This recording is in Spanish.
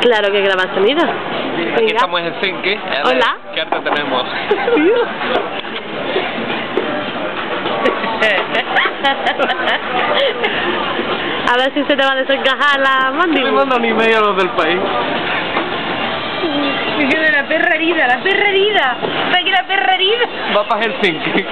Claro que graba sonido. Aquí Venga. estamos en Helsinki. ¿eh? Hola. ¿Qué arte tenemos? A ver si se te va a desencajar la Le mandíbula. mando un email a los del país. Me queda la perra herida, la perra herida. ¿Para qué la perra herida? Va para Helsinki.